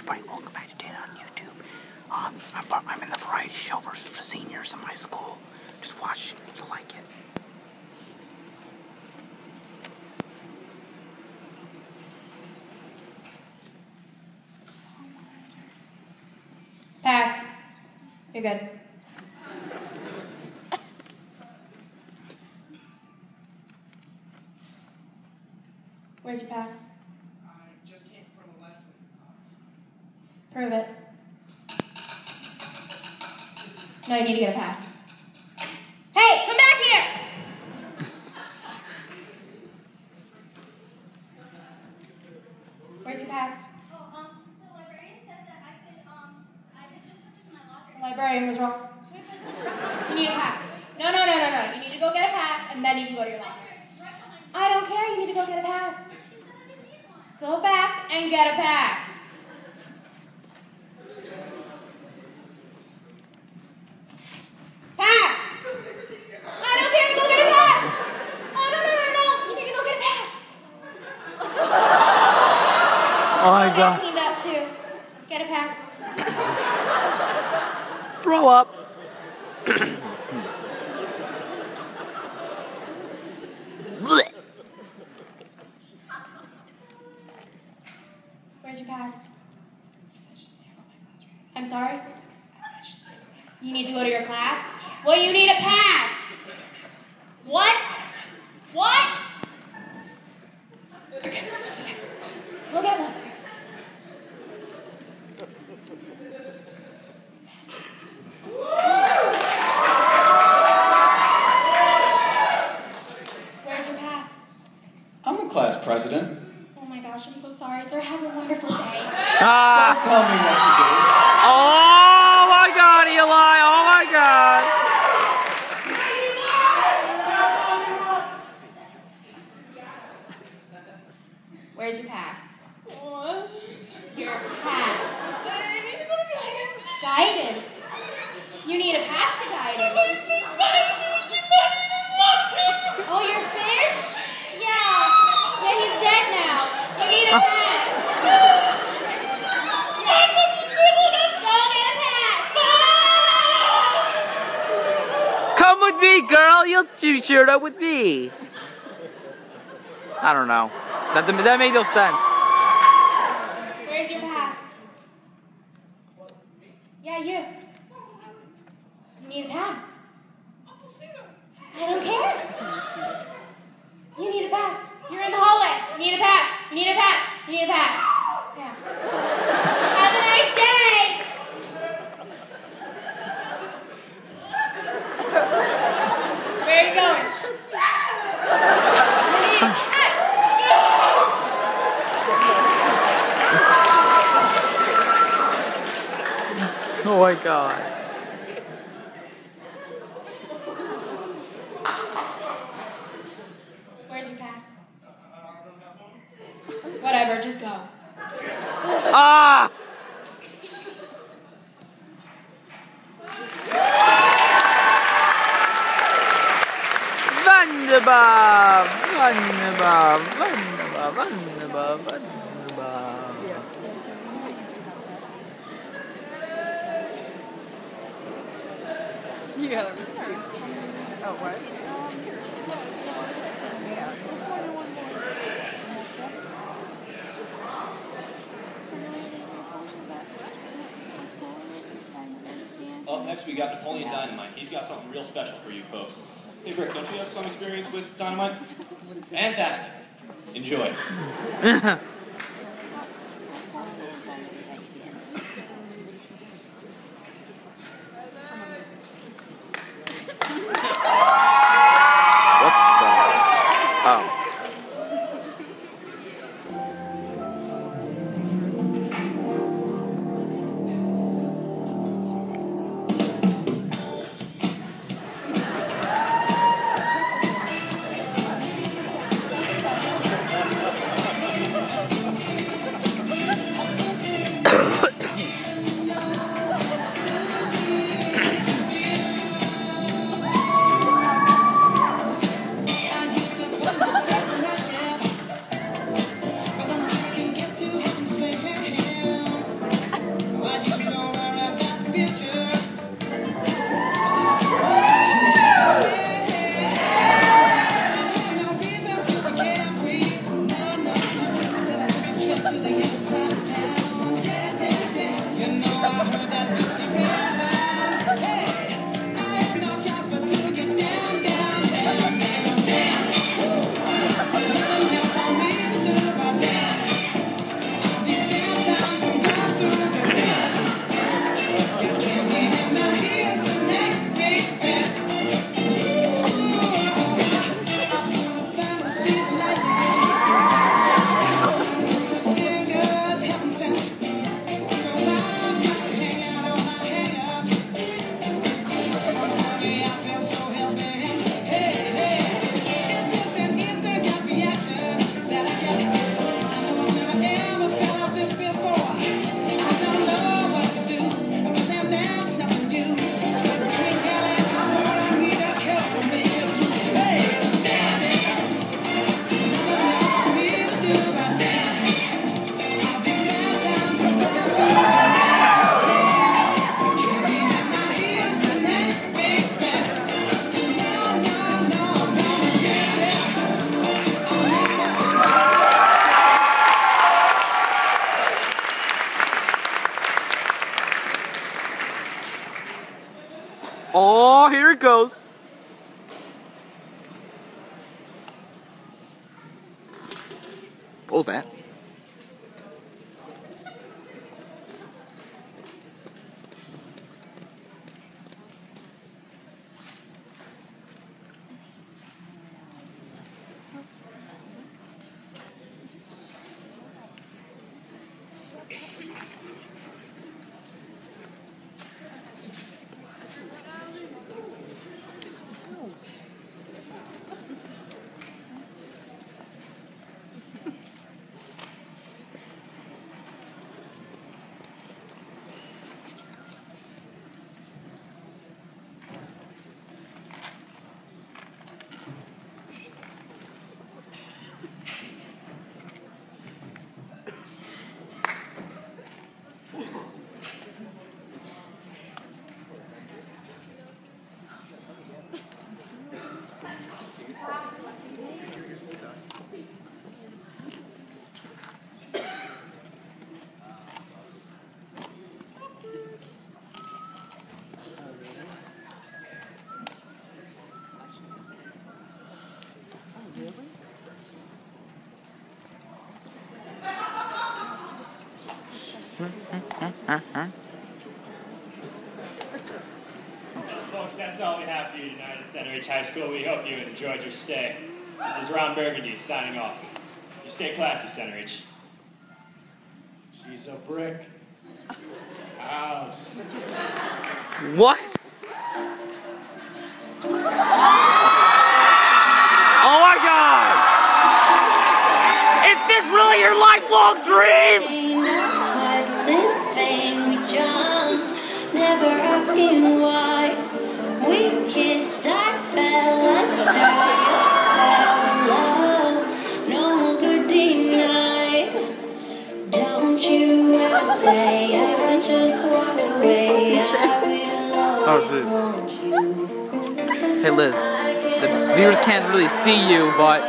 everybody? Welcome back to Dan on YouTube. Um, I'm, I'm in the variety show for, for seniors in my school. Just watch it. You'll like it. Pass. You're good. Where's your pass? I just came from a lesson. Prove it. No, you need to get a pass. Hey, come back here! Where's your pass? Oh, um, the librarian said that I could, um, I could just put this in my locker. Librarian was wrong. The You need a pass. No, no, no, no, no. You need to go get a pass, and then you can go to your locker. sure, right behind me. I don't care. You need to go get a pass. She said I didn't need one. Go back and get a. Pass! I don't care, go get a pass! Oh, no, no, no, no, you need to go get a pass. Oh my Get god. cleaned up too. Get a pass. Throw up. Blech. Where's your pass? I'm sorry? You need to go to your class? Well, you need a pass. What? What? Okay, it's okay. Go get one. Where's your pass? I'm the class president. Oh my gosh, I'm so sorry, sir. Have a wonderful day. Ah. Don't tell me what to do. Oh my god, Eli. Oh my god. Where's your pass? Your pass. I need to go to guidance. Guidance? You need a pass to guidance. Oh, your fish? Yeah. Yeah, he's dead now. You need a pass. Go get a pass. Come with me, girl. You'll you cheered up with me. I don't know. That, that made no sense. Where's your pass? Yeah, you. You need a pass. I don't care. You need a pass. You're in the hallway. You need a pass. You need a pass. You need a pass. Yeah. Have a nice day. Where are you going? You need a pass. Oh my god. Where's your pass? Whatever, just go. Ah! Wunderbar! Wunderbar! Wunderbar! Wunderbar! Wunderbar! Up oh, next, we got Napoleon Dynamite. He's got something real special for you folks. Hey, Rick, don't you have some experience with dynamite? Fantastic. Enjoy. Oh, here it goes. What was that? Folks, that's all we have for you tonight at Centereach High School. We hope you enjoyed your stay. This is Ron Burgundy signing off. You stay classy, Centereach. She's a brick. House. What? Oh my god! Is this really your lifelong dream? Asking why. We kissed, I fell under your spell. Love, no one could deny. Don't you ever say I just walked away. I will always this? want you. Hey Liz, the viewers can't really see you, but